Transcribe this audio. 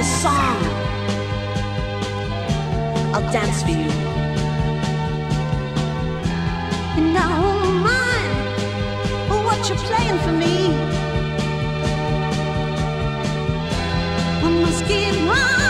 a song. I'll dance for you. And I won't mind what you're playing for me. I must give mine.